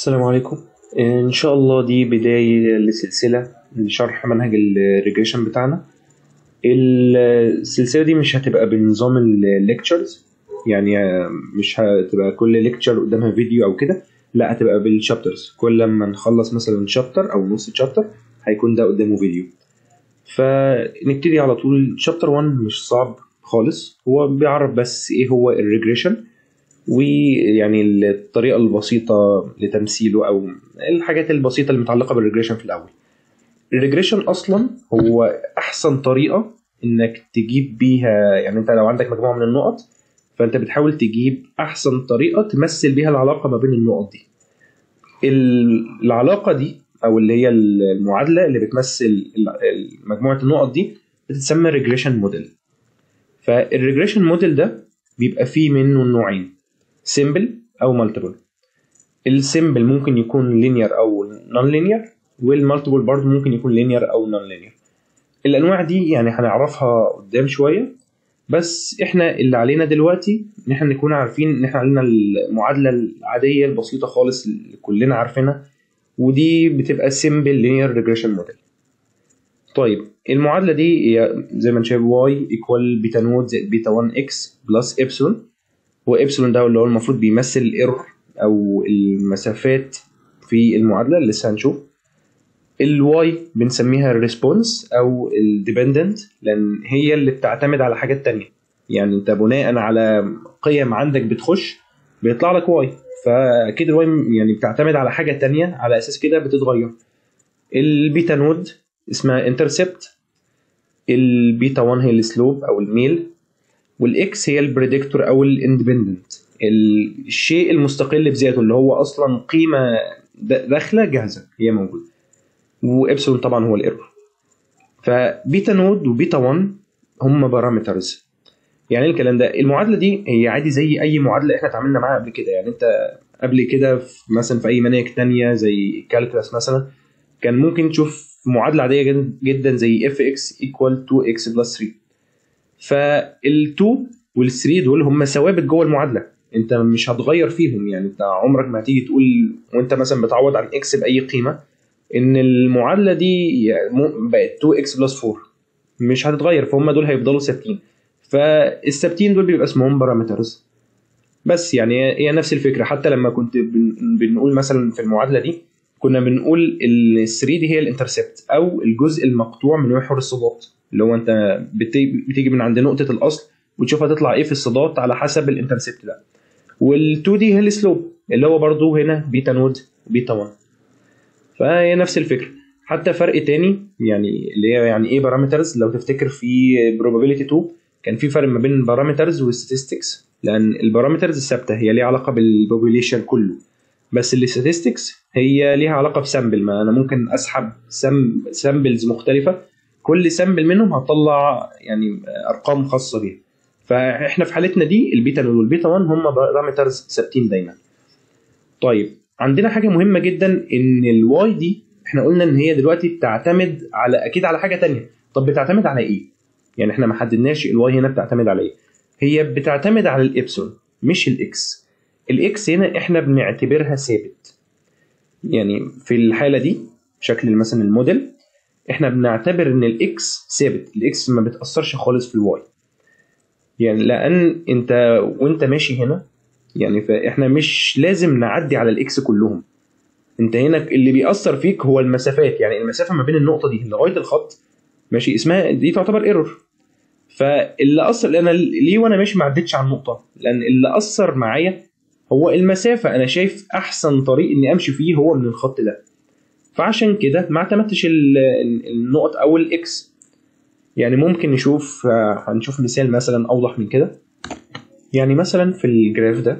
السلام عليكم. إن شاء الله دي بداية لسلسلة لشرح منهج ال regression بتاعنا. السلسلة دي مش هتبقى بنظام ال lectures يعني مش هتبقى كل lecture قدامها فيديو أو كده لا هتبقى بال chapters كل لما نخلص مثلا chapter أو نص chapter هيكون ده قدامه فيديو فنبتدي على طول. chapter 1 مش صعب خالص. هو بيعرف بس إيه هو ال regression. ويعني الطريقة البسيطة لتمثيله أو الحاجات البسيطة اللي متعلقه بال regression في الأول. ال regression أصلا هو أحسن طريقة إنك تجيب بيها يعني أنت لو عندك مجموعة من النقط فأنت بتحاول تجيب أحسن طريقة تمثل بيها العلاقة ما بين النقط دي. العلاقة دي أو اللي هي المعادلة اللي بتمثل مجموعة النقط دي بتتسمى regression model. فال regression model ده بيبقى فيه منه نوعين. simple أو multiple ال simple ممكن يكون linear أو non-linear وال multiple برضه ممكن يكون linear أو non-linear الأنواع دي يعني هنعرفها قدام شوية بس إحنا اللي علينا دلوقتي إن إحنا نكون عارفين إن إحنا علينا المعادلة العادية البسيطة خالص اللي كلنا عارفينها ودي بتبقى simple linear regression model طيب المعادلة دي هي زي ما انت شايف y equal beta nought زائد بيتا 1 x plus epsilon وابسلون ده اللي هو المفروض بيمثل ال error أو المسافات في المعادلة اللي لسه هنشوف ال y بنسميها ال response أو ال dependent لأن هي اللي بتعتمد على حاجات تانية. يعني أنت بناء على قيم عندك بتخش بيطلع لك y. فأكيد ال y يعني بتعتمد على حاجة تانية على أساس كده بتتغير. ال beta nought اسمها intercept ال beta 1 هي ال slope أو الميل. وال X هي ال predictor أو ال independent الشيء المستقل بذاته اللي هو أصلا قيمة داخلة جاهزة هي موجودة. وابسلون طبعا هو ال error ف beta nought و beta 1 هم parameters يعني إيه الكلام ده المعادلة دي هي عادي زي أي معادلة إحنا اتعاملنا معاها قبل كده. يعني أنت قبل كده مثلا في أي مناهج تانية زي calculus مثلا كان ممكن تشوف معادلة عادية جدا زي f X equal 2 X plus 3 فال2 وال3 دول هم ثوابت جوه المعادلة. انت مش هتغير فيهم يعني. انت عمرك ما هتيجي تقول وانت مثلا بتعوض عن X بأي قيمة إن المعادلة دي بقت 2 X plus 4 مش هتتغير. فهم دول هيفضلوا ثابتين. فالثابتين دول بيبقى اسمهم parameters بس يعني هي نفس الفكرة. حتى لما كنت بنقول مثلا في المعادلة دي كنا بنقول ال 3 دي هي ال intercept أو الجزء المقطوع من محور الصادات اللي هو انت بتيجي من عند نقطة الأصل وتشوف هتطلع إيه في الصادات على حسب ال intercept ده. وال2 دي هي ال slope اللي هو برضو هنا beta nought beta 1 فهي نفس الفكرة. حتى فرق تاني يعني اللي هي يعني إيه parameters لو تفتكر في probability 2 كان في فرق ما بين ال parameters وال statistics لأن ال parameters الثابتة هي ليها علاقة بال population كله. بس ال statistics هي ليها علاقة ب sample ما أنا ممكن أسحب samples مختلفة كل sample منهم هتطلع يعني أرقام خاصة بيها. فإحنا في حالتنا دي ال beta وال beta 1 هم parameters ثابتين دايما. طيب عندنا حاجة مهمة جدا إن ال Y دي إحنا قلنا إن هي دلوقتي بتعتمد على أكيد على حاجة تانية. طب بتعتمد على إيه؟ يعني إحنا ما حددناش ال Y هنا بتعتمد على إيه. هي بتعتمد على الابسون مش ال X ال X هنا إحنا بنعتبرها ثابت. يعني في الحالة دي شكل مثلا الموديل إحنا بنعتبر إن ال X ثابت. ال X ما بتأثرش خالص في ال Y يعني لأن أنت وأنت ماشي هنا يعني فإحنا مش لازم نعدي على ال X كلهم. أنت هنا اللي بيأثر فيك هو المسافات. يعني المسافة ما بين النقطة دي لغاية الخط ماشي اسمها دي تعتبر error فاللي أثر أنا ليه وأنا ماشي ما عدتش على النقطة؟ لأن اللي أثر معايا هو المسافة. أنا شايف أحسن طريق إني أمشي فيه هو من الخط ده. فعشان كده ما اعتمدتش النقط أو ال X يعني ممكن نشوف هنشوف مثال مثلا أوضح من كده. يعني مثلا في ال graph ده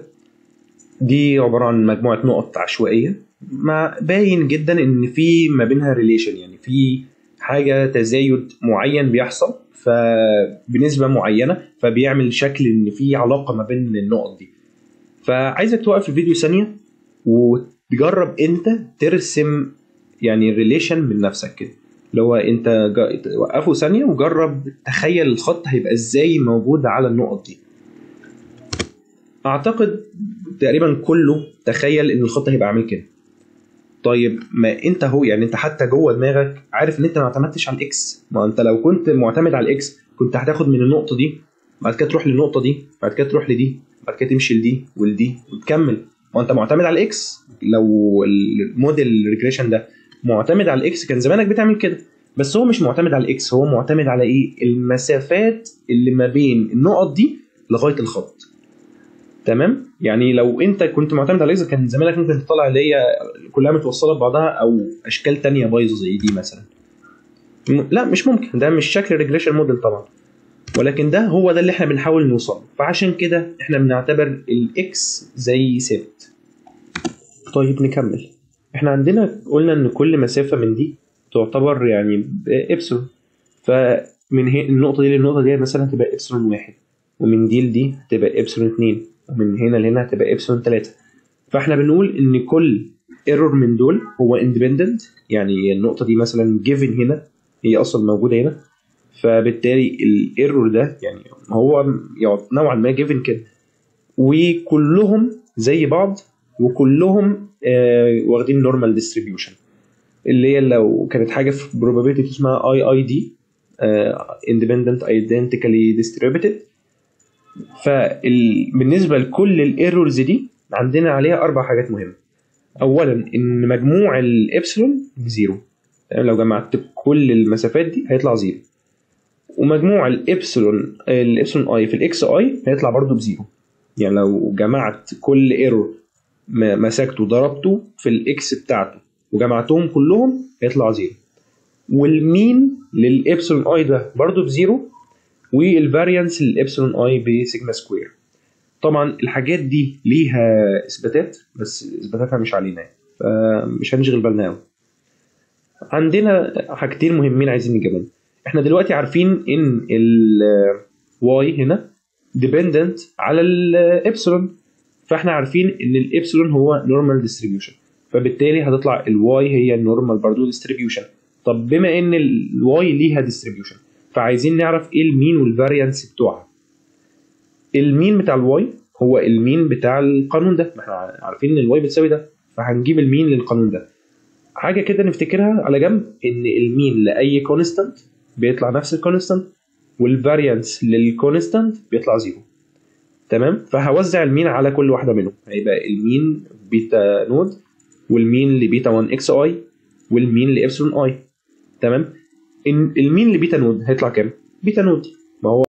دي عبارة عن مجموعة نقط عشوائية. مع باين جدا إن في ما بينها relation يعني في حاجة تزايد معين بيحصل فبنسبة معينة فبيعمل شكل إن في علاقة ما بين النقط دي. فعايزك توقف الفيديو ثانية وتجرب أنت ترسم يعني relation من نفسك كده. اللي هو انت وقفه ثانية وجرب تخيل الخط هيبقى إزاي موجود على النقط دي. أعتقد تقريبا كله تخيل إن الخط هيبقى عامل كده. طيب ما أنت هو يعني أنت حتى جوه دماغك عارف إن أنت ما اعتمدتش على ال X. ما أنت لو كنت معتمد على ال X كنت هتاخد من النقطة دي بعد كده تروح للنقطة دي بعد كده تروح لدي بعد كده تمشي لدي ولدي وتكمل. ما أنت معتمد على ال X لو ال model regression ده معتمد على ال X. كان زمانك بتعمل كده. بس هو مش معتمد على ال X هو معتمد على إيه؟ المسافات اللي ما بين النقط دي لغاية الخط. تمام؟ يعني لو أنت كنت معتمد على ال X كان زمانك ممكن تطلع اللي هي كلها متوصلة ببعضها أو أشكال تانية بايظة زي دي مثلا. لا مش ممكن. ده مش شكل regression model طبعا. ولكن ده هو ده اللي إحنا بنحاول نوصل فعشان كده إحنا بنعتبر ال X زي ثابت. طيب نكمل. إحنا عندنا قلنا إن كل مسافة من دي تعتبر يعني إبسلون. فمن النقطة دي للنقطة دي مثلا هتبقى إبسلون واحد ومن دي لدي هتبقى إبسلون اتنين ومن هنا لهنا هتبقى إبسلون تلاتة. فإحنا بنقول إن كل error من دول هو independent يعني النقطة دي مثلا given هنا هي أصلا موجودة هنا. فبالتالي ال error ده يعني هو نوعا ما given كده. وكلهم زي بعض وكلهم واخدين normal distribution اللي هي لو كانت حاجة في probability اسمها IID independent identically distributed. فبالنسبة لكل ال errors دي عندنا عليها أربع حاجات مهمة. اولا إن مجموع الإبسلون يعني لو جمعت كل المسافات دي هيطلع zero. ومجموع ال epsilon ال epsilon i في ال X i هيطلع برضو ب zero. يعني لو جمعت كل error مسكته ضربته في ال X بتاعته وجمعتهم كلهم هيطلع zero. وال mean لل epsilon i ده برضو ب zero وال variance لل epsilon i ب sigma square. طبعا الحاجات دي ليها إثباتات بس إثباتاتها مش علينا يعني. فمش هنشغل بالنا قوي عندنا حاجتين مهمين عايزين نجيبهم. إحنا دلوقتي عارفين إن ال Y هنا dependent على الابسلون فاحنا عارفين إن الابسلون هو normal distribution فبالتالي هتطلع ال y هي ال normal برضو distribution طب بما إن ال y ليها distribution فعايزين نعرف إيه ال mean وال variance بتوعها. ال mean بتاع ال y هو ال mean بتاع القانون ده. ما إحنا عارفين إن ال y بتساوي ده فهنجيب ال mean للقانون ده. حاجة كده نفتكرها على جنب إن ال mean لأي constant بيطلع نفس ال constant وال variance لل constant بيطلع zero تمام؟ فهوزع ال mean على كل واحدة منهم. هيبقى المين بيتا نود والمين لبيتا 1 إكس آي والمين لإبسلون آي. تمام؟ ال mean ل beta node هيطلع كام؟ beta node. ما هو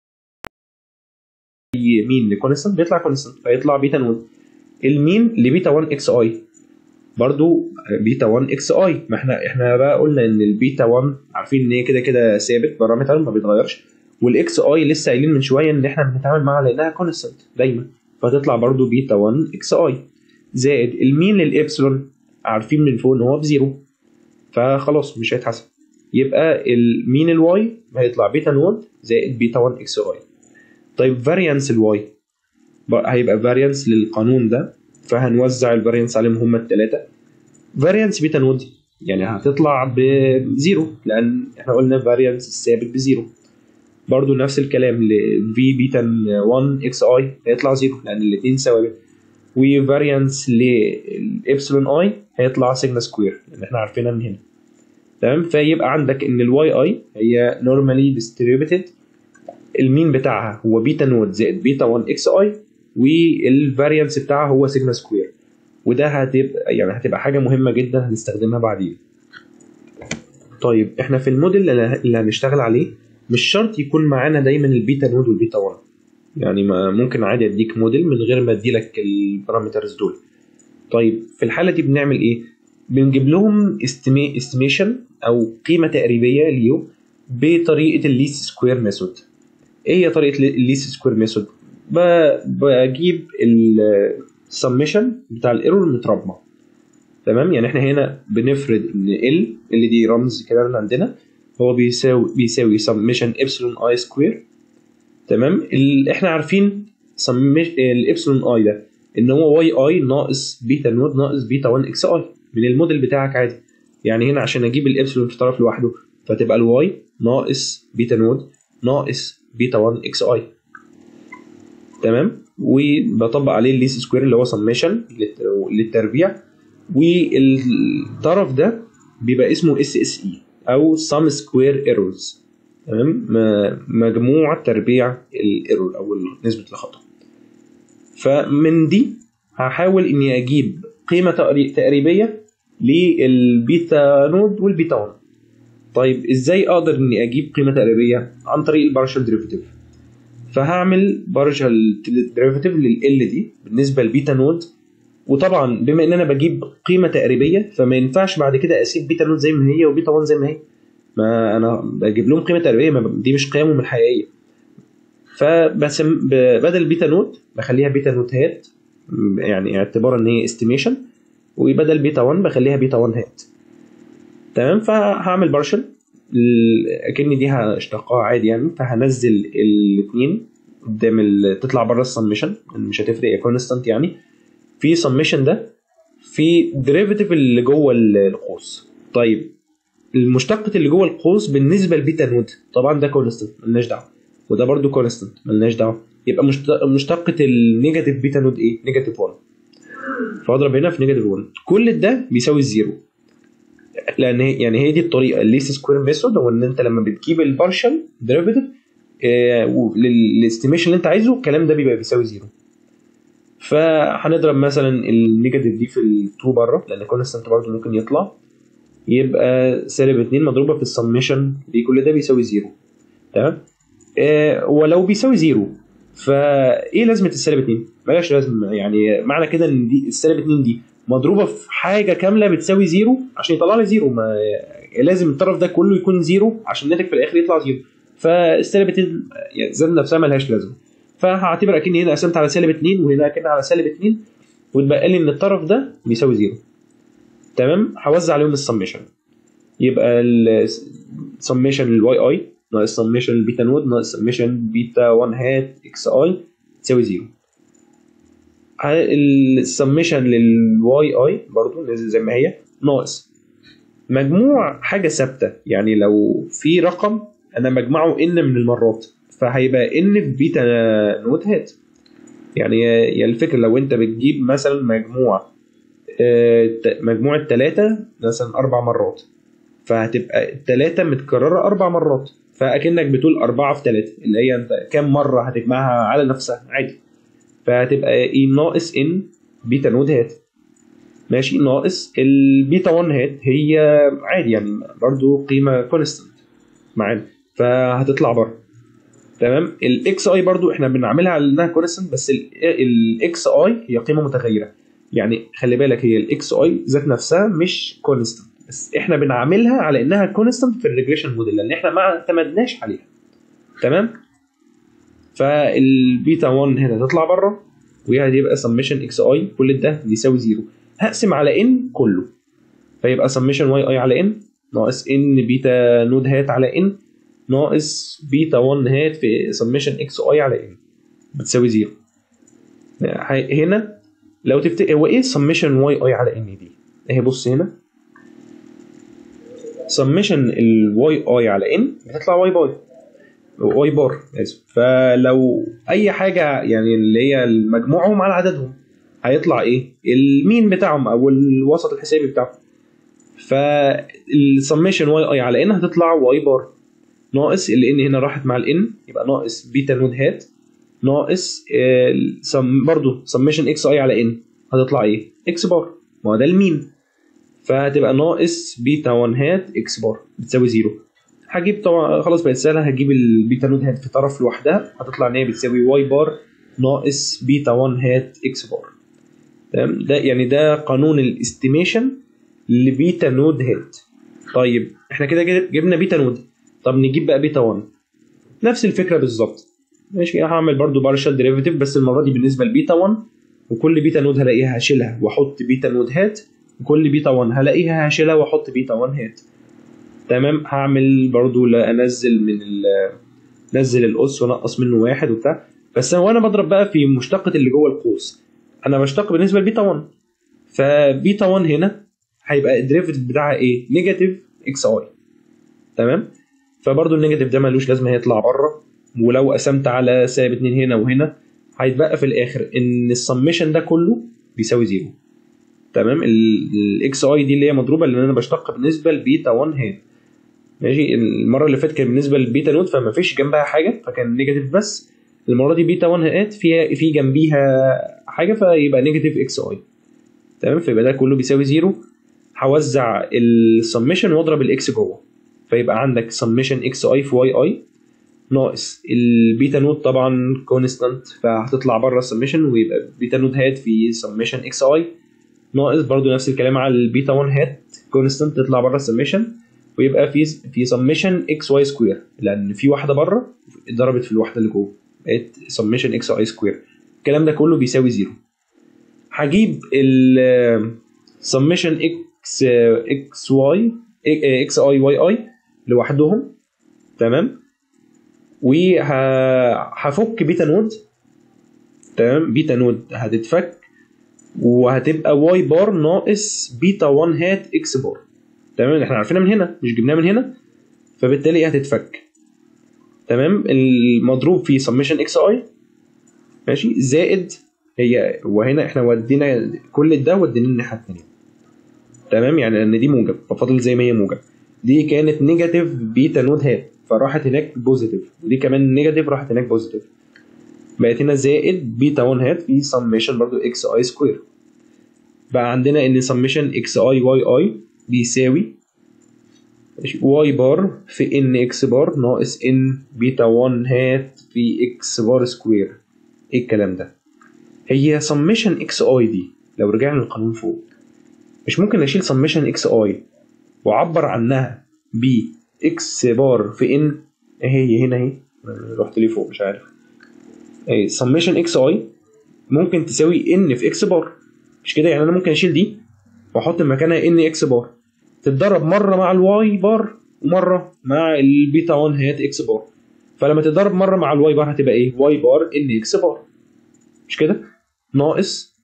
mean ل constant بيطلع constant فيطلع beta node. ال mean ل beta 1 x i. برضو بيتا 1 x i. ما إحنا إحنا بقى قلنا إن البيتا 1 عارفين إن هي كده كده ثابت parameter ما بيتغيرش. وال x i لسه قايلين من شوية إن إحنا بنتعامل معاها لأنها constant دايما. فتطلع برضو بيتا 1 x i. زائد ال mean لل epsilon عارفين من فوق إن هو ب zero فخلاص مش هيتحسب. يبقى ال mean ال y هيطلع beta node زائد بيتا 1 x i. طيب variance ال y. هيبقى variance للقانون ده. فهنوزع ال variance عليهم هم الثلاثه variance beta node يعني هتطلع ب zero لأن إحنا قلنا variance الثابت ب zero برضو نفس الكلام ل في بيتا 1 x i هيطلع zero لأن الاثنين ثوابت. و variance لل epsilon i هيطلع sigma square لأن إحنا عارفينها من هنا. تمام؟ فيبقى عندك إن ال y i هي normally distributed ال mean بتاعها هو beta node زائد بيتا 1 x i وال variance بتاعها هو sigma square وده هتبقى يعني هتبقى حاجة مهمة جدا هنستخدمها بعدين. طيب إحنا في الموديل اللي هنشتغل عليه مش شرط يكون معانا دايما ال beta node وال beta 1 يعني ممكن عادي أديك موديل من غير ما أديلك ال parameters دول. طيب في الحالة دي بنعمل إيه؟ بنجيب لهم estimation أو قيمة تقريبية ليهم بطريقة ال least square method إيه هي طريقة ال least square method بجيب السمشن بتاع ال error متربع. تمام؟ يعني إحنا هنا بنفرض ان ال L اللي دي رمز كده عندنا. هو بيساوي بيساوي summation epsilon i square تمام؟ إحنا عارفين ال epsilon i ده إن هو y i ناقص beta node ناقص بيتا 1 x i من الموديل بتاعك عادي. يعني هنا عشان أجيب الابسلون في طرف لوحده فتبقى ال y ناقص beta node ناقص بيتا 1 x i تمام؟ وبطبق عليه ال least square اللي هو سميشن للتربيع. والطرف ده بيبقى اسمه SSE أو sum square errors تمام؟ مجموع تربيع ال error أو نسبة الخطأ. فمن دي هحاول إني أجيب قيمة تقري- تقريبية لل beta node وال beta 1 طيب إزاي أقدر إني أجيب قيمة تقريبية عن طريق ال partial derivative فهعمل partial derivative لل L دي بالنسبة لل beta node وطبعا بما ان أنا بجيب قيمة تقريبية فما ينفعش بعد كده أسيب beta node زي ما هي وبيتا 1 زي ما هي. ما أنا بجيب لهم قيمة تقريبية دي مش قيمهم الحقيقية. فبسم ب- بدل beta node بخليها beta node hat يعني اعتبارا إن هي estimation وبدل بيتا 1 بخليها بيتا 1 hat. تمام؟ فهعمل partial أكني دي هشتقها عادي يعني. فهنزل الاثنين قدام تطلع بره السمشن مش هتفرق constant يعني. في سمشن ده في derivative اللي جوه ال- القوس. طيب المشتقة اللي جوه القوس بالنسبة ل beta node. طبعا ده constant ملناش دعوة. وده برضو constant ملناش دعوة. يبقى مشت- مشتقة ال negative beta node إيه؟ negative 1 فاضرب هنا في negative 1 كل ده بيساوي ال zero لأن هي يعني هي دي الطريقة. ال least square method هو إن أنت لما بتجيب ال partial derivative لل estimation اللي أنت عايزه الكلام ده بيبقى بيساوي zero فهنضرب مثلا ال negative دي في ال2 بره لأن constant برضه ممكن يطلع. يبقى سالب 2 مضروبة في السميشن دي كل ده بيساوي zero تمام؟ آه ولو بيساوي zero فإيه لازمة السالب 2 ملهاش لازمه يعني معنى كده إن دي السالب 2 دي مضروبة في حاجة كاملة بتساوي zero عشان يطلع لي zero ما لازم الطرف ده كله يكون zero عشان الناتج في الآخر يطلع zero فالسالب 2 يعني ذات نفسها ملهاش لازمة. فهعتبر أكني هنا قسمت على سالب 2 وهنا أكن على سالب 2 وتبقى لي إن الطرف ده بيساوي zero. تمام؟ هوزع عليهم السميشن يبقى السميشن الواي اي ناقص summation ال beta node ناقص summation beta 1 hat x i تساوي zero. السميشن للواي اي برضو زي ما هي ناقص. مجموع حاجة ثابتة يعني لو في رقم أنا مجمعه n من المرات. فهيبقى n في beta node hat. يعني هي الفكرة لو انت بتجيب مثلا مجموع آه، ت- مجموع التلاتة مثلا أربع مرات. فهتبقى التلاتة متكررة أربع مرات. فأكنك بتقول أربعة في تلاتة اللي هي أنت كام مرة هتجمعها على نفسها؟ عادي. فهتبقى إيه ناقص n beta nought hat. ماشي ناقص البيتا 1 hat. هي عادي يعني برضو قيمة constant معانا. فهتطلع بره. تمام؟ ال x i برضو إحنا بنعملها على انها constant بس ال x i هي قيمة متغيرة. يعني خلي بالك هي ال x i ذات نفسها مش constant بس إحنا بنعملها على إنها constant في ال regression model لأن إحنا ما اعتمدناش عليها. تمام؟ فالبيتا 1 هنا تطلع بره وهي هتبقى سميشن إكس اي كل ده بيساوي zero. هقسم على n كله. فيبقى summation y i على n ناقص n beta nought hat على n ناقص بيتا 1 hat في summation x i على n بتساوي zero هنا لو تفتكر هو إيه summation y i على n دي؟ اهي بص هنا. summation ال y i على n بتطلع y باي y bar آسف. فلو أي حاجة يعني اللي هي مجموعهم على عددهم هيطلع إيه؟ ال mean بتاعهم أو الوسط الحسابي بتاعهم. فال summation y i على n هتطلع y bar ناقص ال n هنا راحت مع ال n يبقى ناقص beta nought hat. ناقص برضو سميشن إكس اي على إن. هتطلع إيه؟ x bar ما هو ده ال mean فهتبقى ناقص بيتا 1 hat x bar بتساوي zero. هجيب طبعا خلاص بقت سهلة. هجيب ال beta nought hat في طرف لوحدها. هتطلع إن هي بتساوي y bar ناقص بيتا 1 hat x bar تمام؟ ده يعني ده قانون ال estimation ل beta nought hat. طيب إحنا كده جب- جبنا beta nought. طب نجيب بقى بيتا 1 نفس الفكرة بالظبط. ماشي هعمل برضو partial derivative بس المرة دي بالنسبة لبيتا 1 وكل beta nought هلاقيها هشيلها وأحط beta nought hat وكل بيتا 1 هلاقيها هشيلها وأحط بيتا 1 hat تمام؟ هعمل برضو أنزل من ال نزل الاس ونقص منه واحد وبتاع. بس وأنا بضرب بقى في مشتقة اللي جوه القوس. أنا بشتق بالنسبة لبيتا 1 فبيتا 1 هنا هيبقى ال derivative بتاعها إيه؟ negative x i تمام؟ فبرضو ال negative ده ملوش لازمة هيطلع بره. ولو قسمت على سالب 2 هنا وهنا هيتبقى في الآخر إن السميشن ده كله بيساوي zero. تمام؟ ال x i دي اللي هي مضروبة لأن أنا بشتق بالنسبة لبيتا 1 hat ماشي؟ المرة اللي فاتت كان بالنسبة لل beta nought فما فيش جنبها حاجة فكان negative بس. المرة دي بيتا 1 hat فيها في جنبيها حاجة فيبقى negative x i. تمام؟ فيبقى ده كله بيساوي zero. هوزع السمشن واضرب ال x جوه. فيبقى عندك سمشن إكس اي في واي اي ناقص ال beta nought طبعا constant فهتطلع بره السمشن ويبقى بيتا نود هات في سمشن إكس اي ناقص برضو نفس الكلام على البيتا 1 hat constant تطلع بره السمشن ويبقى في في سمشن إكس واي سكوير لأن في واحدة بره اتضربت في الواحدة اللي جوه بقت سمشن إكس اي سكوير الكلام ده كله بيساوي zero هجيب ال سمشن إكس إكس واي إكس اي واي اي لوحدهم. تمام؟ وهفك beta nought. تمام؟ beta nought هتتفك. وهتبقى y bar ناقص بيتا 1 hat x bar. تمام؟ إحنا عارفينها من هنا مش جبناها من هنا. فبالتالي هتتفك؟ تمام؟ المضروب في سمشن إكس أي. ماشي؟ زائد هي وهنا إحنا ودينا كل ده ودينا الناحية الثانية تمام؟ يعني لأن دي موجب. ففضل زي ما هي موجب. دي كانت negative beta nought hat فراحت هناك positive ودي كمان negative راحت هناك positive بقت هنا زائد بيتا 1 hat في summation برضو x i square بقى عندنا إن سمشن إكس اي واي اي بيساوي y bar في n x bar ناقص n beta 1 hat في x bar square إيه الكلام ده؟ هي سمشن إكس اي دي لو رجعنا للقانون فوق مش ممكن أشيل سمشن إكس اي واعبر عنها ب x bar في n هي؟ هنا أهي. رحت ليه فوق مش عارف. سمشن إكس اي ممكن تساوي n في x bar. مش كده؟ يعني أنا ممكن أشيل دي وأحط مكانها n x bar. تتضرب مرة مع ال y bar ومرة مع البيتا 1 hat x bar. فلما تتضرب مرة مع ال y bar هتبقى إيه؟ y bar n x bar. مش كده؟ ناقص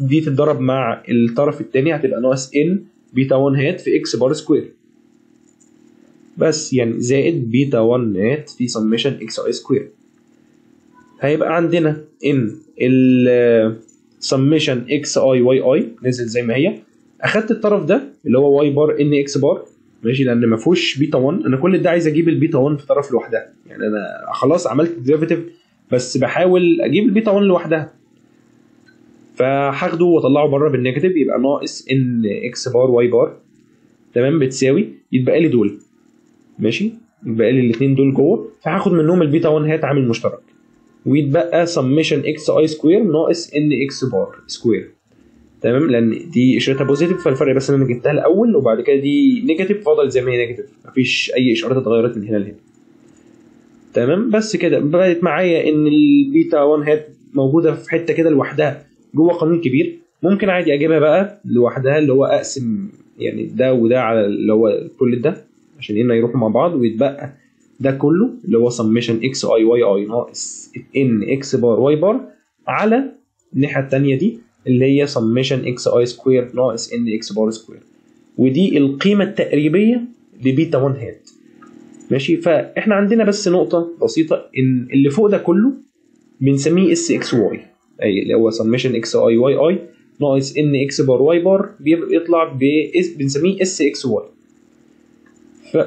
دي تتضرب مع الطرف الثاني هتبقى ناقص n beta 1 hat في x bar square بس يعني زائد بيتا 1 هات في سمشن إكس اي سكوير هيبقى عندنا إن ال سمشن إكس اي واي اي نزل زي ما هي. أخدت الطرف ده اللي هو y bar n x bar ماشي لأن ما فيهوش بيتا 1 أنا كل ده عايز أجيب البيتا 1 في طرف لوحدها. يعني أنا خلاص عملت derivative بس بحاول أجيب البيتا 1 لوحدها. فهاخده واطلعه بره بال negative يبقى ناقص n x bar y bar تمام؟ بتساوي. يتبقى لي دول. ماشي؟ يتبقى لي الاثنين دول جوه. فهاخد منهم البيتا 1 hat عامل مشترك. ويتبقى سمشن إكس اي سكوير ناقص n x bar square تمام؟ لأن دي إشارتها positive فالفرق بس إن أنا جبتها الأول وبعد كده دي negative فضل زي ما هي negative مفيش أي اشارات اتغيرت من هنا لهنا. تمام؟ بس كده. بقت معايا إن البيتا 1 hat موجودة في حتة كده لوحدها. جوه قانون كبير. ممكن عادي أجيبها بقى لوحدها اللي هو أقسم يعني ده وده على اللي هو كل ده عشان هنا يروحوا مع بعض ويتبقى ده كله اللي هو سمشن إكس اي واي اي ناقص n x bar y bar على الناحية الثانية دي اللي هي سمشن إكس اي سكوير ناقص n x bar square ودي القيمة التقريبية لبيتا 1 hat ماشي؟ فإحنا عندنا بس نقطة بسيطة إن اللي فوق ده كله بنسميه SXY اي اللي هو سمشن إكس اي واي اي ناقص n x bar y bar بيطلع ب بنسميه SXY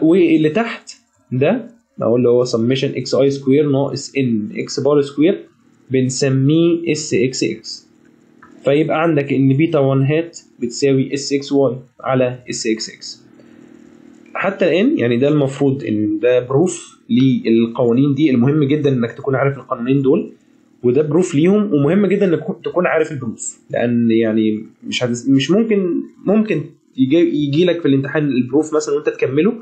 واللي تحت ده أو اللي هو سمشن إكس اي سكوير ناقص n x bar square بنسميه اس إكس إكس فيبقى عندك إن بيتا 1 hat بتساوي SXY على اس إكس إكس حتى الآن يعني ده المفروض إن ده proof للقوانين دي. المهم جدا إنك تكون عارف القانونين دول. وده proof ليهم ومهم جدا إنك تكون عارف ال proof لأن يعني مش هتز... مش ممكن ممكن يجي, يجي لك في الامتحان ال proof مثلا وأنت تكمله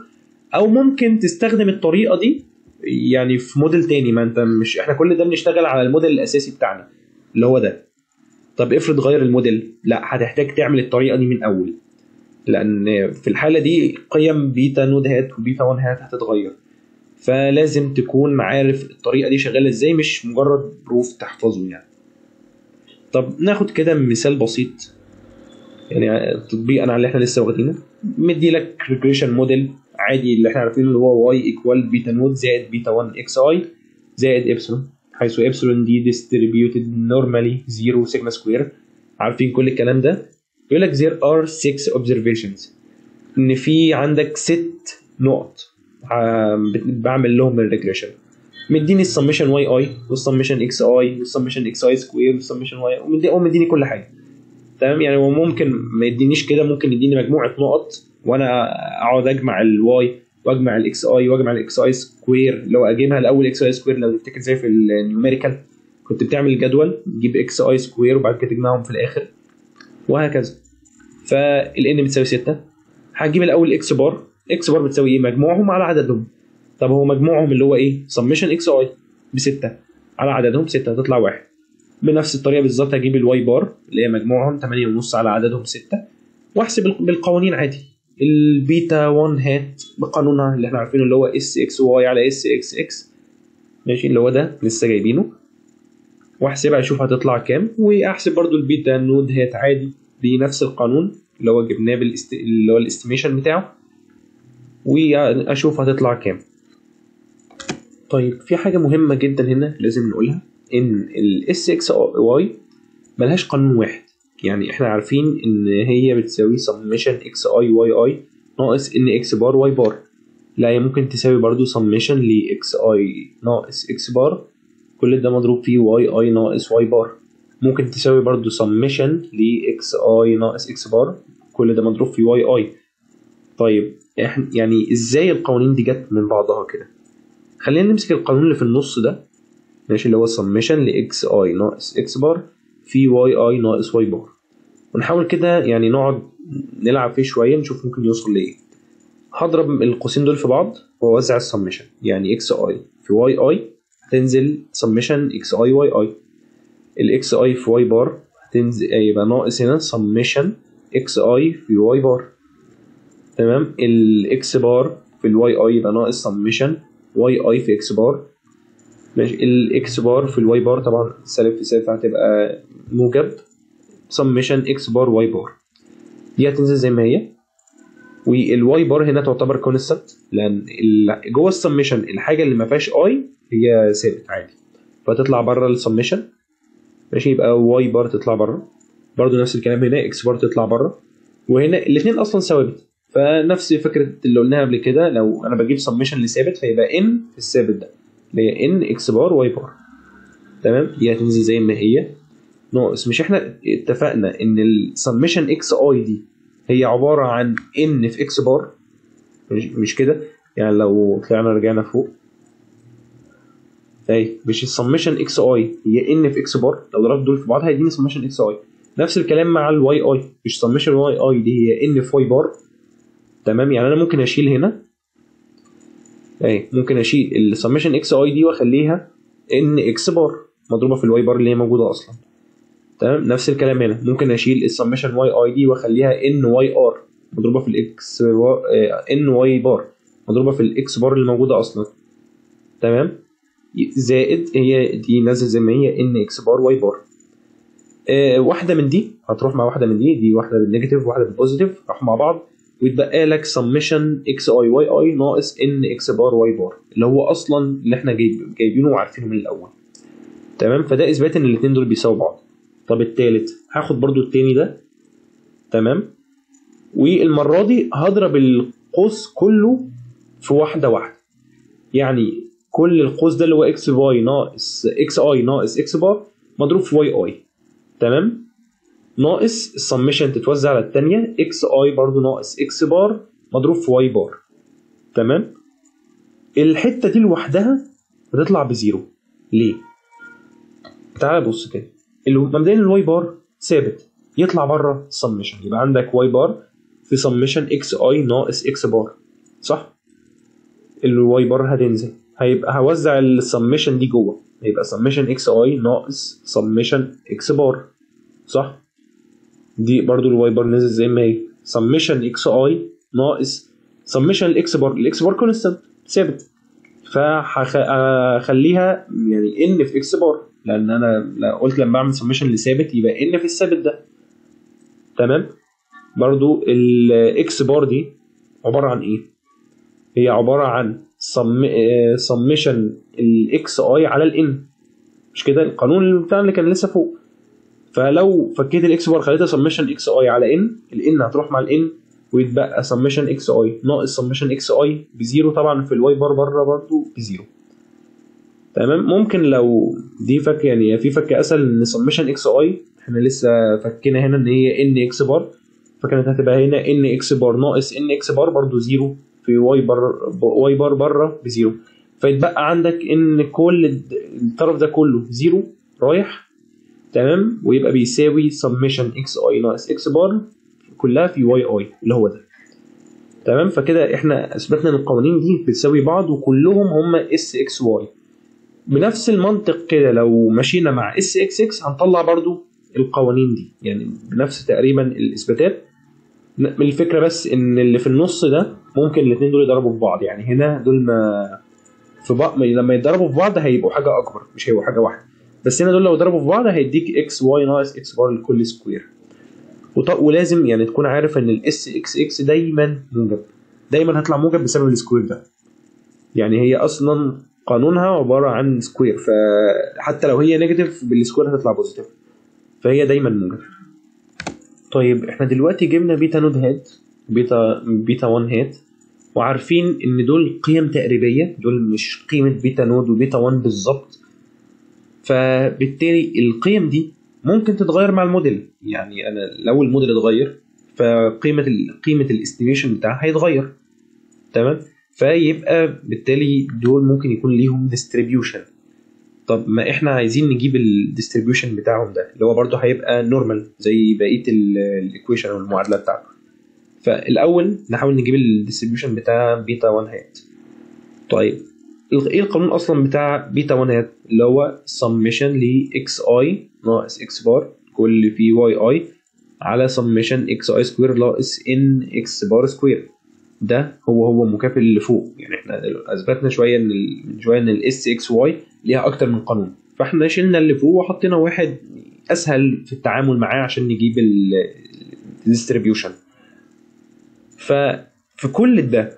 أو ممكن تستخدم الطريقة دي يعني في موديل تاني. ما أنت مش إحنا كل ده بنشتغل على الموديل الأساسي بتاعنا اللي هو ده. طب افرض غير الموديل. لا هتحتاج تعمل الطريقة دي من أول. لأن في الحالة دي قيم beta naught hat وبيتا 1 hat هتتغير. فلازم تكون عارف الطريقة دي شغالة إزاي مش مجرد proof تحفظه يعني. طب ناخد كده مثال بسيط. يعني تطبيقا على اللي إحنا لسه واخدينه. مدي لك regression model عادي اللي إحنا عارفينه اللي هو y equal beta naught زائد بيتا 1 xi زائد ابسلون حيث ابسلون دي distributed normally 0 sigma square عارفين كل الكلام ده؟ يقول لك there are six observations. إن في عندك ست نقط. بعمل لهم ال regression مديني السمشن واي اي والسمشن إكس اي والسمشن إكس اي سكوير والسمشن واي هو مديني كل حاجة. تمام؟ يعني هو ممكن ما يدينيش كده ممكن يديني مجموعة نقط وأنا أقعد أجمع ال y وأجمع ال xi وأجمع ال xi square لو أجيبها الأول xi square لو تفتكر زي في ال numerical كنت بتعمل جدول تجيب xi square وبعد كده تجمعهم في الآخر. وهكذا. فال n بتساوي 6 هتجيب الأول x bar x bar بتساوي إيه؟ مجموعهم على عددهم. طب هو مجموعهم اللي هو إيه؟ سمشن إكس اي ب 6 على عددهم 6 هتطلع واحد. بنفس الطريقة بالظبط هجيب ال y bar اللي هي مجموعهم 8 ونص على عددهم 6 وأحسب الق- بالقوانين عادي. البيتا 1 hat بقانونها اللي إحنا عارفينه اللي هو SXY على اس إكس إكس ماشي اللي هو ده لسه جايبينه. وأحسبها أشوف هتطلع كام. وأحسب برضو ال beta naught hat عادي. بنفس القانون اللي هو جبناه بال est... اللي هو ال estimation بتاعه. وأشوف هتطلع كام. طيب في حاجة مهمة جدا هنا لازم نقولها إن ال SXY ملهاش قانون واحد. يعني إحنا عارفين إن هي بتساوي summation xi yi ناقص n x bar y bar لا هي ممكن تساوي برضو summation ل xi ناقص x bar كل ده مضروب فيه yi ناقص y bar ممكن تساوي برضو summation ل xi ناقص x bar كل ده مضروب فيه yi طيب إحنا يعني إزاي القوانين دي جت من بعضها كده؟ خلينا نمسك القانون اللي في النص ده ماشي اللي هو سمشن ل إكس اي ناقص x bar في yi ناقص y bar ونحاول كده يعني نقعد نلعب فيه شوية نشوف ممكن يوصل لإيه. هضرب القوسين دول في بعض وأوزع السمشن يعني xi في yi هتنزل سمشن إكس اي واي اي ال xi في y bar هتنزل يبقى ناقص هنا سمشن إكس اي في y bar تمام؟ ال x bar في ال yi يبقى ناقص سمشن واي اي في x bar ماشي. ال x bar في ال y bar طبعا سالب في سالب هتبقى موجب. سمشن إكس بار واي بار دي هتنزل زي ما هي. وال y bar هنا تعتبر constant لأن جوه السمشن الحاجة اللي ما فيهاش i هي ثابت عادي. فتطلع بره السمشن ماشي. يبقى y bar تطلع بره. برضو نفس الكلام هنا. x bar تطلع بره. وهنا الاثنين أصلا ثوابت. فنفس فكرة اللي قلناها قبل كده لو أنا بجيب سمشن لثابت فيبقى n في الثابت ده. اللي هي n x bar y bar تمام؟ دي هتنزل زي ما هي. ناقص مش إحنا اتفقنا إن السمشن إكس اي دي هي عبارة عن n في x bar مش, كده؟ يعني لو طلعنا رجعنا فوق. اهي مش السمشن إكس اي هي n في x bar لو ضربت دول في بعض هيديني سمشن إكس اي نفس الكلام مع ال yi مش سمشن واي اي دي هي n في y bar تمام؟ يعني أنا ممكن أشيل هنا. أهي ممكن أشيل السمشن إكس اي دي وأخليها n x bar مضروبة في ال y bar اللي هي موجودة أصلا. تمام؟ نفس الكلام هنا. ممكن أشيل السمشن واي اي دي وأخليها n y bar مضروبة في ال x n y bar مضروبة في ال x bar اللي موجودة أصلا. تمام؟ زائد هي دي نازل زي ما هي n x bar y bar واحدة من دي هتروح مع واحدة من دي دي واحدة بال negative وواحدة بالبوزيتيف راح مع بعض. ويتبقى لك سمشن إكس اي واي اي ناقص n x bar y bar اللي هو أصلا اللي إحنا جايب جايبينه وعارفينه من الأول. تمام؟ فده إثبات إن الاثنين دول بيساووا بعض. طب التالت هاخد برضو التاني ده. تمام؟ والمرة دي هضرب القوس كله في واحدة واحدة. يعني كل القوس ده اللي هو x y ناقص x i ناقص x bar مضروب في y i تمام؟ ناقص السمشن تتوزع على الثانية x i برضو ناقص. x bar مضروب في y bar تمام؟ الحتة دي لوحدها بتطلع ب zero ليه؟ تعال بص كده. مبدئيا ال y bar ثابت. يطلع بره السمشن يبقى عندك y bar في سمشن إكس اي ناقص x bar صح؟ ال y bar هتنزل. هيبقى هوزع السمشن دي جوه. هيبقى سمشن إكس اي ناقص سمشن إكس بار صح؟ دي برضو ال y bar نزل زي ما هي. سمشن إكس اي ناقص سمشن الاكس بار ال x bar constant ثابت. فهخليها يعني n في x bar لأن أنا قلت لما بعمل سمشن لثابت يبقى n في الثابت ده. تمام؟ برضو ال x bar دي عبارة عن إيه؟ هي عبارة عن سمشن الاكس اي على ال n مش كده؟ القانون بتاعنا اللي كان لسه فوق. فلو فكيت ال x bar خليتها سمشن إكس اي على ان الان هتروح مع ال n ويتبقى سمشن إكس اي ناقص سمشن إكس اي ب zero طبعا في ال y bar بره برضه ب zero. تمام؟ ممكن لو دي فك يعني في فك أسهل إن سمشن إكس اي إحنا لسه فكينا هنا إن هي n x bar فكانت هتبقى هنا n x bar ناقص n x bar برضه zero في y bar y bar بره ب zero. فيتبقى عندك إن كل الطرف ده كله zero رايح تمام؟ ويبقى بيساوي سمشن إكس اي ناقص x bar كلها في y i اللي هو ده. تمام؟ فكده إحنا اثبتنا إن القوانين دي بتساوي بعض وكلهم هم اس إكس واي بنفس المنطق كده لو مشينا مع اس إكس إكس هنطلع برضو القوانين دي. يعني بنفس تقريبا الإثباتات. الفكرة بس إن اللي في النص ده ممكن الاثنين دول يضربوا في بعض. يعني هنا دول ما في بعض لما يتضربوا في بعض هيبقوا حاجة أكبر مش هيبقوا حاجة واحدة. بس هنا دول لو ضربوا في بعض هيديك x y ناقص x bar لكل square ولازم يعني تكون عارف إن الاس إكس إكس دايما موجب. دايما هيطلع موجب بسبب ال square ده. يعني هي أصلا قانونها عبارة عن square فحتى لو هي negative بال square هتطلع positive فهي دايما موجب. طيب إحنا دلوقتي جبنا beta naught hat beta beta 1 hat وعارفين إن دول قيم تقريبية. دول مش قيمة beta naught و beta 1 بالظبط. فبالتالي القيم دي ممكن تتغير مع الموديل. يعني أنا لو الموديل اتغير فقيمة قيمة ال estimation بتاعها هيتغير. تمام؟ فيبقى بالتالي دول ممكن يكون ليهم distribution طب ما إحنا عايزين نجيب ال distribution بتاعهم ده اللي هو برضه هيبقى normal زي بقية ال equation أو المعادلة بتاعته. فالأول نحاول نجيب ال distribution بتاع بيتا 1 hat طيب إيه القانون أصلا بتاع بيتا 1 hat اللي هو سمشن ل إكس اي ناقص x bar كل في y i على سمشن إكس اي سكوير ناقص n x bar square ده هو هو مكافئ اللي فوق. يعني إحنا أثبتنا شوية إن من شوية إن الاس إكس واي ليها أكتر من قانون. فإحنا شلنا اللي فوق وحطينا واحد أسهل في التعامل معاه عشان نجيب ال distribution ففي كل ده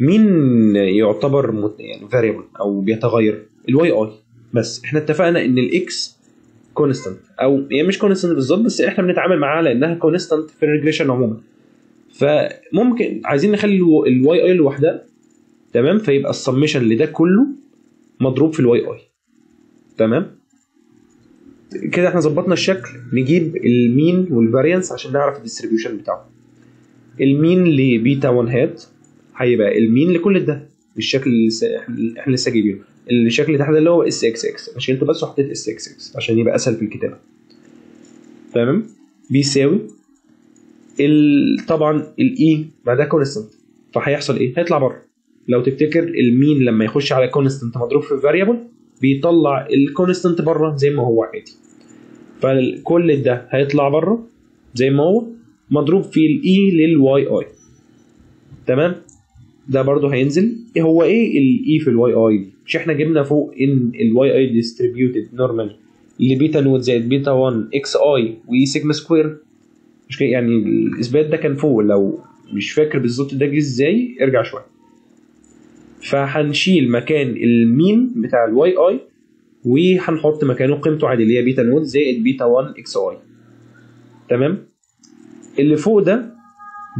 مين يعتبر يعني variable أو بيتغير؟ ال y i بس إحنا اتفقنا إن ال x constant أو هي يعني مش constant بالظبط بس إحنا بنتعامل معاها لأنها constant في ال regression عموما. فممكن عايزين نخلي ال y i لوحدها تمام؟ فيبقى السمشن لده كله مضروب في ال y i تمام؟ كده إحنا ظبطنا الشكل. نجيب ال mean وال variance عشان نعرف ال distribution بتاعه ال mean ل beta 1 hat هيبقى ال mean لكل ده بالشكل اللي إحنا لسه جايبينه. الشكل اللي تحت اللي هو اس إكس إكس شلته بس وحطيت اس إكس إكس عشان يبقى أسهل في الكتابة. تمام؟ بيساوي ال... طبعا ال E ما ده constant فهيحصل إيه؟ هيطلع بره. لو تفتكر ال mean لما يخش على constant مضروب في variable بيطلع ال constant بره زي ما هو عادي. فكل ده هيطلع بره زي ما هو مضروب في ال E لل y i تمام؟ ده برضه هينزل. إيه هو إيه ال E في ال y i مش إحنا جبنا فوق إن ال y i distributed normal ل beta naught زائد بيتا 1 x i و sigma square مش يعني الإثبات ده كان فوق. لو مش فاكر بالظبط ده جه إزاي ارجع شوية. فهنشيل مكان ال mean بتاع ال y i وهنحط مكانه قيمته عادي اللي هي beta nought زائد بيتا 1 x i تمام؟ اللي فوق ده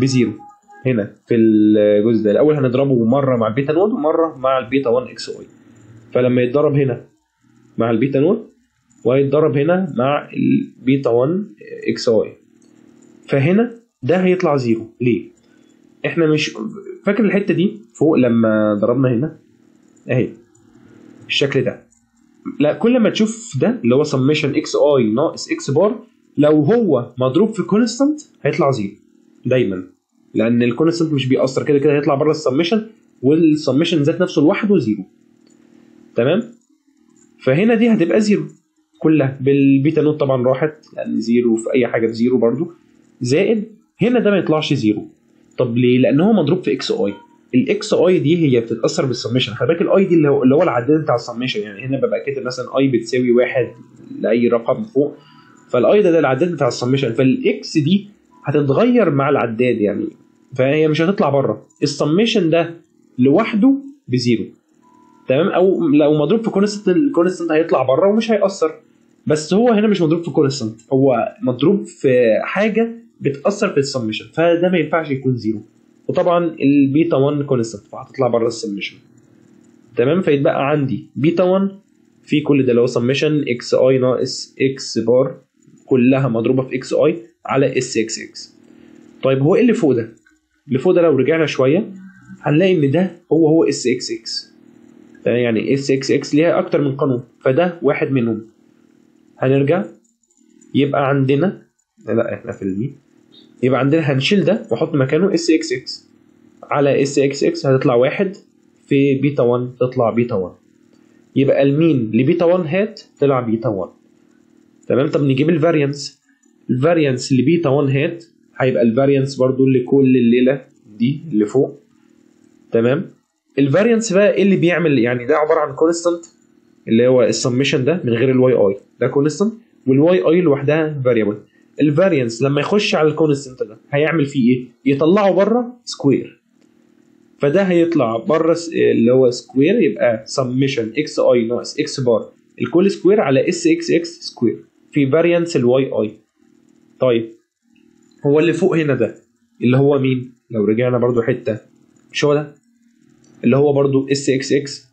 بزيرو. هنا في الجزء ده. الأول هنضربه مرة مع ال beta nought ومره مع البيتا 1 x i فلما يتضرب هنا مع ال beta nought وهيتضرب هنا مع البيتا 1 x i فهنا ده هيطلع zero. ليه؟ إحنا مش فاكر الحتة دي فوق لما ضربنا هنا؟ أهي. الشكل ده. لا كل ما تشوف ده اللي هو سميشن إكس اي ناقص x bar لو هو مضروب في constant هيطلع zero. دايما. لأن ال constant مش بيأثر. كده كده هيطلع بره السميشن والسميشن ذات نفسه لوحده zero. تمام؟ فهنا دي هتبقى zero. كلها. بال beta nought طبعا راحت لأن zero في أي حاجة ب zero برضو. زائد هنا ده ما يطلعش zero. طب ليه؟ لأن هو مضروب في x i. ال x i دي هي بتتأثر بالسميشن خلي بالك ال i دي اللي هو اللي هو العداد بتاع السميشن يعني هنا ببقى كاتب مثلا i بتساوي واحد لأي رقم فوق. فال i ده ده العداد بتاع السميشن فال x دي هتتغير مع العداد يعني. فهي مش هتطلع بره. السميشن ده لوحده ب zero. تمام؟ أو لو مضروب في constant ال constant هيطلع بره ومش هيأثر. بس هو هنا مش مضروب في constant هو مضروب في حاجة بتأثر في السمشن فده ما ينفعش يكون zero. وطبعا البيتا 1 constant فهتطلع بره السمشن تمام؟ فيتبقى عندي بيتا 1 في كل ده اللي هو سمشن إكس اي ناقص x bar كلها مضروبة في x i على اس إكس إكس طيب هو إيه اللي فوق ده؟ اللي فوق ده لو رجعنا شوية هنلاقي إن ده هو هو اس إكس إكس يعني اس إكس إكس ليها أكتر من قانون فده واحد منهم. هنرجع. يبقى عندنا لا إحنا في ال mean يبقى عندنا هنشيل ده وأحط مكانه اس إكس إكس على اس إكس إكس هتطلع واحد في بيتا 1 تطلع بيتا 1 يبقى ال mean ل beta 1 hat طلع بيتا 1 تمام؟ طب نجيب ال variance ال variance ل beta 1 hat هيبقى ال variance برضو لكل الليلة دي اللي فوق. تمام؟ ال variance بقى إيه اللي بيعمل؟ يعني ده عبارة عن constant اللي هو السمشن ده من غير ال y i ده constant وال y i لوحدها variable ال variance لما يخش على ال constant ده هيعمل فيه إيه؟ يطلعه بره square فده هيطلع بره اللي هو square يبقى سمشن إكس اي ناقص x bar الكل square على S x x square في variance ال y i طيب هو اللي فوق هنا ده اللي هو مين؟ لو رجعنا برضو حتة مش هو ده؟ اللي هو برضو اس إكس إكس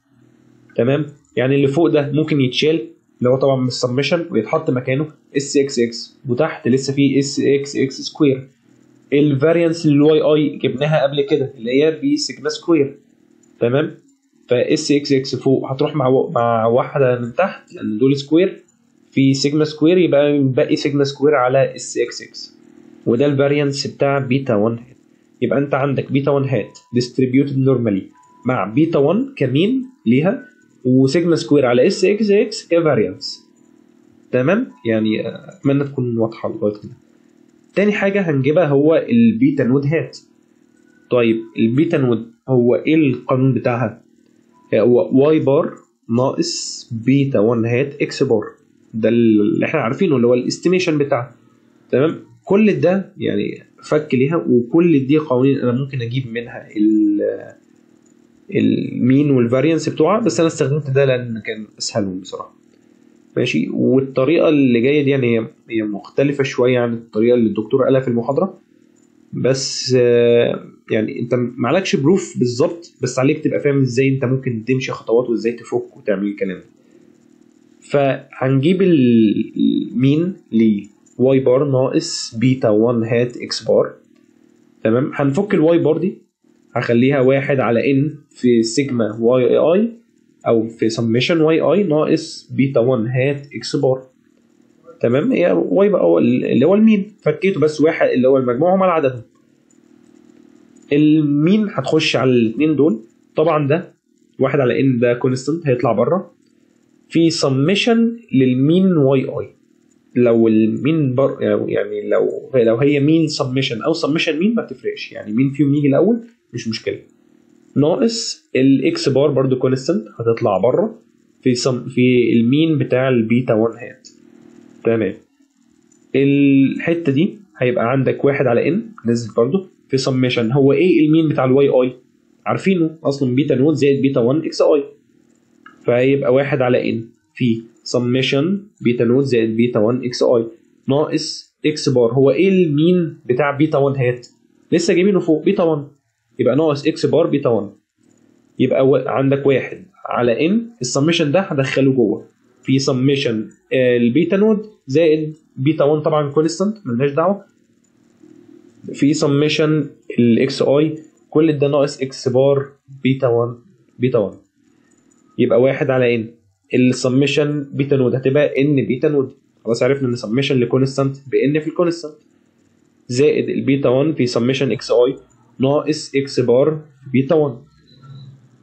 تمام؟ يعني اللي فوق ده ممكن يتشال اللي هو طبعا من السمشن ويتحط مكانه اس إكس إكس وتحت لسه في S x x square ال variance لل y i جبناها قبل كده اللي هي ب sigma square تمام؟ فاس إكس إكس فوق هتروح مع مع واحدة من تحت لأن دول square في sigma square يبقى باقي sigma square على اس إكس إكس وده ال variance بتاع بيتا 1 hat يبقى انت عندك بيتا 1 hat distributed normally مع بيتا 1 ك mean ليها و sigma square على S x x ك variance تمام؟ يعني أتمنى تكون واضحة لغايه كده تاني حاجة هنجيبها هو ال beta nought hat طيب ال beta nought هو إيه القانون بتاعها؟ هو y bar ناقص بيتا 1 hat x bar ده اللي إحنا عارفينه اللي هو ال estimation بتاعها تمام؟ كل ده يعني فك ليها وكل دي قوانين أنا ممكن أجيب منها ال mean وال variance بتوعها بس أنا استخدمت ده لأن كان اسهلهم بصراحة. ماشي؟ والطريقة اللي جاية دي يعني هي هي مختلفة شوية عن الطريقة اللي الدكتور قالها في المحاضرة. بس يعني أنت ما عليكش proof بالظبط بس عليك تبقى فاهم إزاي أنت ممكن تمشي خطوات وإزاي تفك وتعمل الكلام. ده فهنجيب ال mean ل y bar ناقص بيتا 1 hat x bar. تمام؟ هنفك ال y bar دي. هخليها واحد على n في sigma y i أو في سميشن واي إي ناقص بيتا 1 hat x bar. تمام؟ هي y بقى اللي هو ال mean. فكيته بس واحد اللي هو المجموع على عددهم ال mean هتخش على الاثنين دول. طبعا ده واحد على n ده constant هيطلع بره. في summation لل mean y i. لو ال mean بره يعني لو لو هي mean summation أو summation mean ما تفرقش يعني مين فيهم يجي الأول مش مشكلة. ناقص ال x bar برضو constant هتطلع بره. في سم في ال mean بتاع البيتا 1 hat تمام. الحتة دي هيبقى عندك واحد على n نزل برضو. في سميشن هو إيه ال mean بتاع ال y i؟ عارفينه. أصلا beta nought زائد بيتا 1 x i فهيبقى واحد على n في summation beta nought زائد بيتا 1 x i ناقص x bar هو إيه ال mean بتاع بيتا 1 hat؟ لسه جايبينه فوق بيتا 1 يبقى ناقص x bar beta 1 يبقى. عندك واحد على n ال summation ده هدخله جوه. في summation ال beta nought زائد بيتا 1 طبعا constant ملناش دعوة. في سميشن الاكس اي كل ده ناقص x bar beta 1 بيتا 1 يبقى واحد على n ال summation beta nought هتبقى n beta nought خلاص عرفنا إن summation ل constant ب n في ال constant زائد البيتا 1 في سميشن إكس اي ناقص x bar beta 1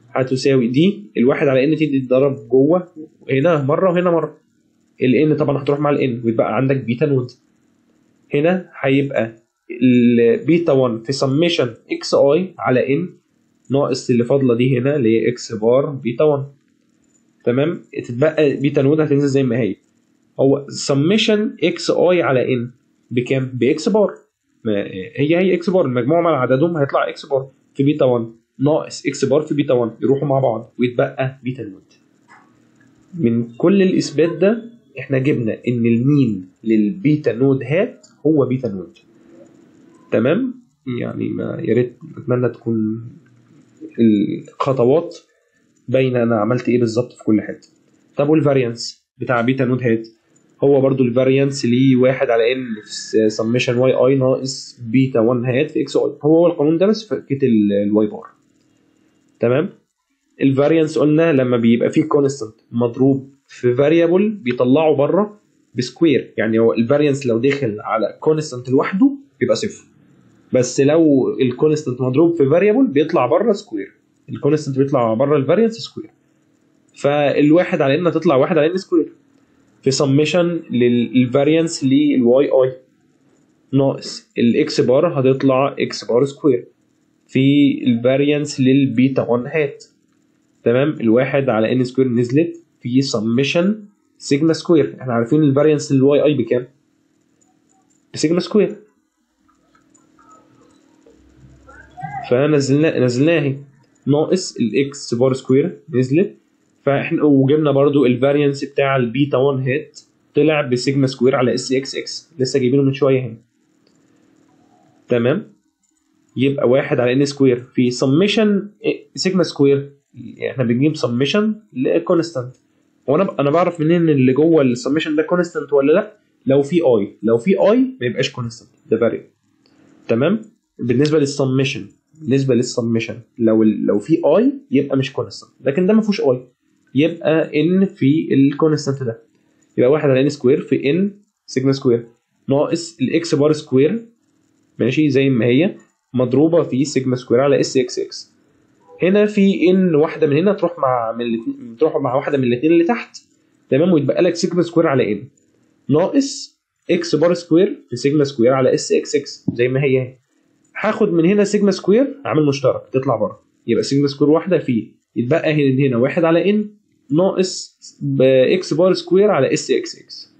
هتساوي دي الواحد على n دي تتضرب جوه. هنا مرة وهنا مرة. ال n طبعا هتروح مع ال n ويبقى عندك beta nought هنا هيبقى البيتا 1 في سميشن إكس اي على ان ناقص اللي فاضلة دي هنا اللي هي x bar beta 1 تمام؟ تتبقى beta nought هتنزل زي ما هي. هو سميشن إكس اي على ان بكام؟ ب x bar ما هي هي x bar المجموع مع عددهم هيطلع x bar في بيتا 1 ناقص x bar في بيتا 1 يروحوا مع بعض ويتبقى beta nought من كل الإثبات ده إحنا جبنا إن ال mean لل beta nought hat هو beta nought. تمام؟ يعني ما يا ريت اتمنى تكون الخطوات باينه أنا عملت إيه بالظبط في كل حتة. طب وال variance بتاع beta nought hat هو برضو ال variance ليه واحد على n في summation y i ناقص بيتا 1 hat في x i هو هو القانون ده بس في فكه ال y bar تمام؟ ال variance قلنا لما بيبقى فيه constant مضروب في variable بيطلعه بره ب square. يعني هو ال variance لو دخل على constant لوحده بيبقى صفر. بس لو ال constant مضروب في variable بيطلع بره square. ال constant بيطلع بره ال variance square فالواحد على n تطلع واحد على n square في summation لل variance لل y i ناقص ال x bar هتطلع x bar square في ال variance لل beta 1 hat تمام؟ الواحد على n square نزلت في summation sigma square إحنا عارفين ال variance لل y i بكام؟ ب sigma square فنزلنا نزلناها أهي. ناقص ال x bar square نزلت. فاحنا وجبنا برضو ال variance بتاع البيتا 1 hat طلع ب sigma square على s x x لسه جايبينه من شوية هنا. تمام؟ يبقى واحد على n square في summation sigma square إحنا بنجيب summation ل constant وأنا أنا بعرف منين اللي جوه ال summation ده constant ولا لأ؟ لو في i لو في i ما يبقاش constant ده variable تمام؟ بالنسبة للسميشن بالنسبة للسميشن. لو لو في i يبقى مش constant لكن ده ما فيهوش i. يبقى n في ال constant ده. يبقى واحد على n square في n sigma square ناقص ال x bar square ماشي؟ زي ما هي. مضروبة في sigma square على s x x هنا في n واحدة من هنا تروح مع من تروح مع واحدة من الاثنين اللي تحت. تمام؟ ويتبقى لك sigma square على n ناقص x bar square في sigma square على s x x زي ما هي أهي. هاخد من هنا sigma square عامل مشترك تطلع بره. يبقى sigma square واحدة في يتبقى هنا هنا واحد على n ناقص ب x bar square على s x x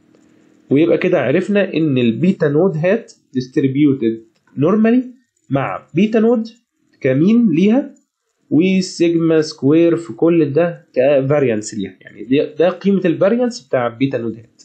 ويبقى كده عرفنا إن ال beta nought hat distributed normally مع beta nought ك mean ليها و sigma square في كل ده ك variance ليها. يعني ده قيمة ال variance بتاع beta nought hat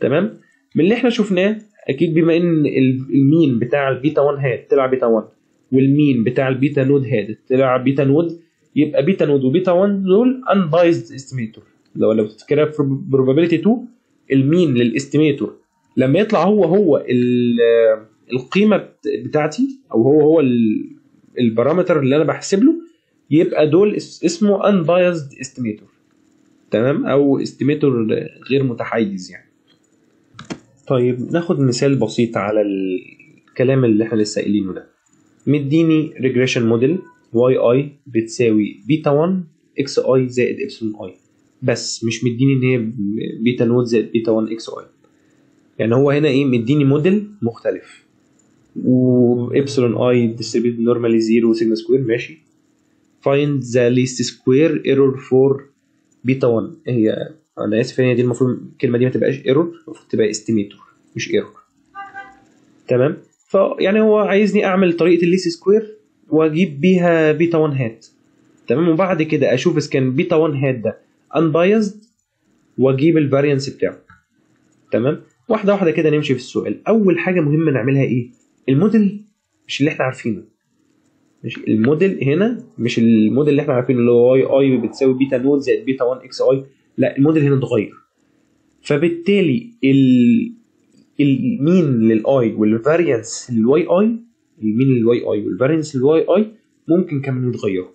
تمام؟ من اللي إحنا شفناه أكيد بما إن ال mean بتاع البيتا 1 hat طلع بيتا 1 وال mean بتاع ال beta nought hat طلع beta nought يبقى beta nought و beta 1 دول unbiased estimator. لو لو تفتكرها في probability 2 ال mean لل estimator لما يطلع هو هو القيمة بتاعتي أو هو هو ال parameter اللي أنا بحسب له يبقى دول اسمه unbiased estimator. تمام؟ أو estimator غير متحيز يعني. طيب ناخد مثال بسيط على الكلام اللي إحنا لسه قايلينه ده. مديني regression model y i بتساوي بيتا 1 x i زائد epsilon i بس مش مديني إن هي beta nought زائد بيتا 1 x i يعني هو هنا إيه؟ مديني موديل مختلف. و epsilon i distributed normally 0 sigma square ماشي. Find the least square error for beta 1 hat؟ أنا اسف هي دي المفروض الكلمة دي ما تبقاش error المفروض تبقى estimator مش error تمام؟ فيعني هو عايزني أعمل طريقة ال least square وأجيب بيها بيتا 1 hat تمام؟ وبعد كده أشوف إذا كان بيتا 1 hat ده unbiased وأجيب ال variance بتاعه. تمام؟ واحدة واحدة كده نمشي في السؤال. أول حاجة مهمة نعملها إيه؟ الموديل مش اللي إحنا عارفينه. مش الموديل هنا مش الموديل اللي إحنا عارفينه اللي هو y i بتساوي beta nought زائد بيتا 1 x i. لا الموديل هنا اتغير. فبالتالي ال المين للآي والفاريانس للواي اي ال mean لل y i والفاريانس للواي اي ممكن كمان يتغيروا.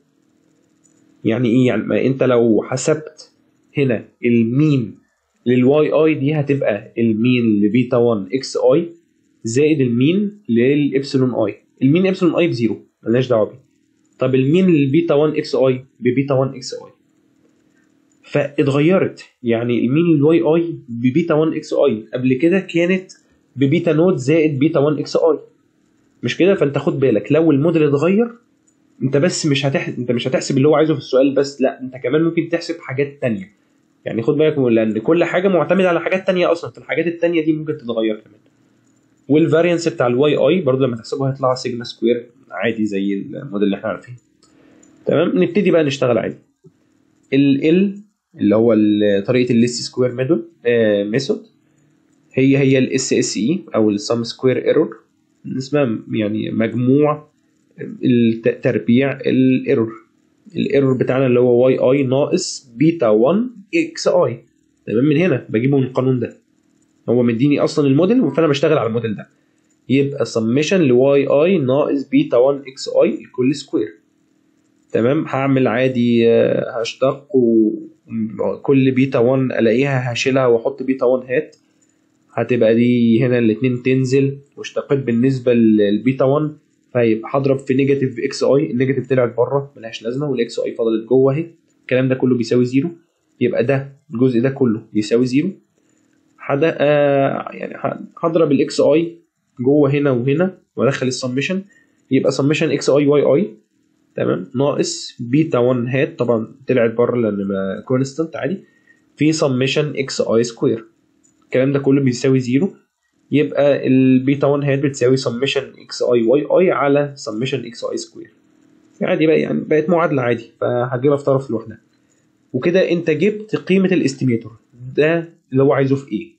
يعني إيه؟ يعني أنت لو حسبت هنا المين للواي اي دي هتبقى ال mean ل beta 1 x i زائد المين للإبسلون آي. المين إبسلون آي بزيرو ملناش دعوة بيه. طب ال mean لل beta 1 x i ب beta 1 x i. فاتغيرت. يعني ال mean لل y i؟ ب beta 1 x i. قبل كده كانت ب beta naught زائد بيتا 1 x i. مش كده؟ فأنت خد بالك لو الموديل اتغير أنت بس مش هتح... أنت مش هتحسب اللي هو عايزه في السؤال بس لا أنت كمان ممكن تحسب حاجات تانية. يعني خد بالك لأن كل حاجة معتمدة على حاجات تانية أصلا الحاجات التانية دي ممكن تتغير كمان. وال variance بتاع ال y i برضه لما تحسبه هيطلع sigma square عادي زي الموديل اللي إحنا عارفينه. تمام؟ نبتدي بقى نشتغل عادي ال ال اللي هو طريقة ال least square method هي هي ال SSE أو ال sum square error اسمها يعني مجموع تربيع ال error ال error بتاعنا اللي هو y i ناقص بيتا 1 x i تمام؟ من هنا بجيبه من القانون ده. هو مديني أصلا الموديل فأنا بشتغل على الموديل ده. يبقى summation ل y i ناقص بيتا 1 x i الكل square تمام؟ هعمل عادي آه، هشتق وكل بيتا 1 ألاقيها هشيلها وأحط بيتا 1 hat هتبقى دي هنا الاتنين تنزل واشتقيت بالنسبة للبيتا 1 فهيبقى هضرب في negative x i ال negative طلعت بره ملهاش لازمة وال x i فضلت جوه اهي. الكلام ده كله بيساوي zero. يبقى ده الجزء ده كله يساوي zero. حدا آه يعني هضرب ال x i جوه هنا وهنا وأدخل السمشن يبقى سمشن إكس اي واي اي تمام؟ ناقص بيتا 1 hat طبعا طلعت بره لأن constant عادي. في سمشن إكس اي سكوير الكلام ده كله بيساوي zero يبقى البيتا 1 hat بتساوي سمشن إكس اي واي اي على سمشن إكس اي سكوير عادي بقى يعني بقت معادلة عادي. فهتجيبها في طرف لوحدها وكده انت جبت قيمة ال estimator ده اللي هو عايزه في إيه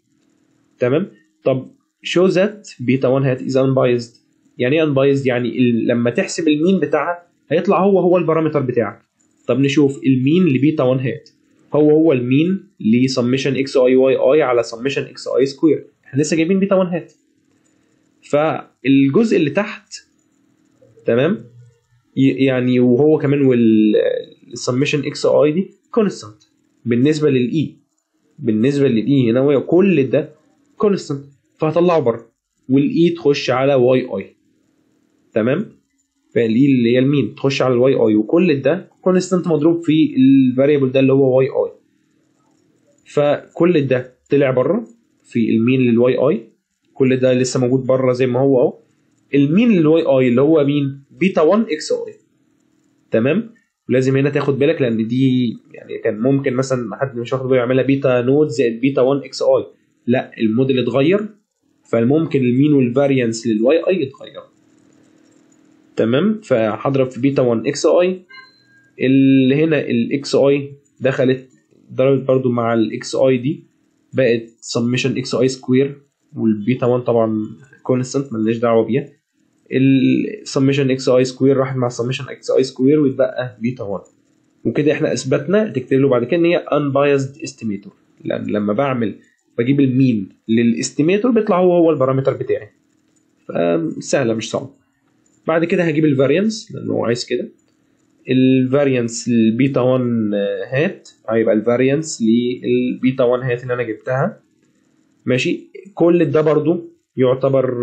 تمام؟ طب show that beta 1 hat is unbiased. يعني إيه unbiased يعني ال- لما تحسب ال mean بتاعها هيطلع هو هو ال parameter بتاعك. طب نشوف ال mean ل beta 1 hat هو هو المين لسمشن إكس اي واي اي على سمشن إكس اي سكوير إحنا لسه جايبين بيتا 1 hat فالجزء اللي تحت تمام؟ يعني وهو كمان والسمشن إكس اي دي constant بالنسبة لل y بالنسبة لل y هنا وهي كل ده constant فهطلعه بره. وال E تخش على y i تمام؟ فال E اللي هي ال mean. تخش على ال y i وكل ده constant مضروب في ال variable ده اللي هو y i فكل ده طلع بره في ال mean لل y i كل ده لسه موجود بره زي ما هو اهو. ال mean لل y i اللي هو مين؟ بيتا 1 x i تمام؟ لازم هنا تاخد بالك لأن دي يعني كان ممكن مثلا حد مش واخد باله يعملها beta naught زائد بيتا 1 x i لا الموديل اتغير فممكن ال mean وال variance لل y i يتغير تمام؟ فهضرب في بيتا 1 x i اللي هنا ال x i دخلت ضربت برضو مع ال x i دي. بقت سمشن إكس اي سكوير والبيتا 1 طبعا constant ملناش دعوة بيها. السمشن إكس اي سكوير راحت مع السمشن إكس اي سكوير ويتبقى بيتا 1 وكده إحنا اثبتنا تكتب له بعد كده إن هي unbiased estimator. لأن لما بعمل بجيب ال mean لل estimator بيطلع هو هو ال parameter بتاعي. فسهلة مش صعبة. بعد كده هجيب ال variance لأنه هو عايز كده. ال variance ال beta 1 hat هيبقى ال variance لل beta 1 hat اللي أنا جبتها. ماشي؟ كل ده برضو يعتبر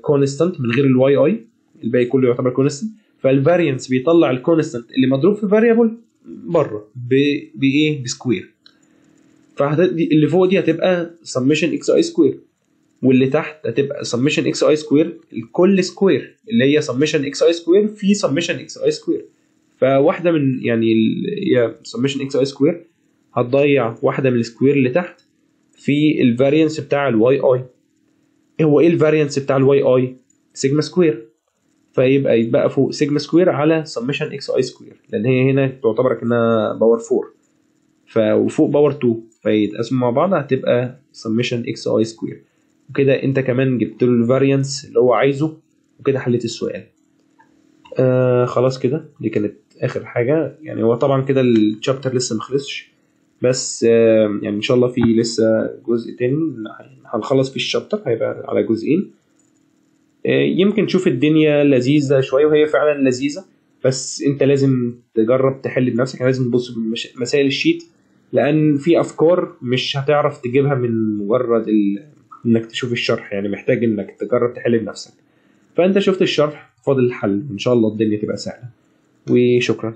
constant من غير ال y i الباقي كله يعتبر constant فال variance بيطلع ال constant اللي مضروب في variable بره بايه ب square فاللي فوق دي هتبقى سمشن إكس اي سكوير واللي تحت هتبقى سمشن إكس اي سكوير الكل سكوير اللي هي سمشن إكس اي سكوير في سمشن إكس اي سكوير فواحدة من يعني هي سمشن إكس اي سكوير هتضيع واحدة من ال square اللي تحت في ال variance بتاع ال y i هو إيه ال variance بتاع ال y i sigma square فيبقى يتبقى فوق سيجما سكوير على سمشن إكس اي سكوير لأن هي هنا تعتبر كانها power 4 ف وفوق power 2 فيتقسموا مع بعض هتبقى سمشن إكس اي سكوير وكده انت كمان جبت له ال variance اللي هو عايزه وكده حليت السؤال. آه خلاص كده دي كانت آخر حاجة. يعني هو طبعا كده الشابتر لسه مخلصش بس آه يعني إن شاء الله في لسه جزء تاني. هنخلص فيه الشابتر هيبقى على جزئين. آه يمكن تشوف الدنيا لذيذة شوية وهي فعلا لذيذة بس انت لازم تجرب تحل بنفسك. يعني لازم تبص بمسائل الشيت لأن في أفكار مش هتعرف تجيبها من مجرد ال... إنك تشوف الشرح يعني محتاج إنك تجرب تحل بنفسك فأنت شفت الشرح فاضل الحل إن شاء الله الدنيا تبقى سهلة. وشكرا.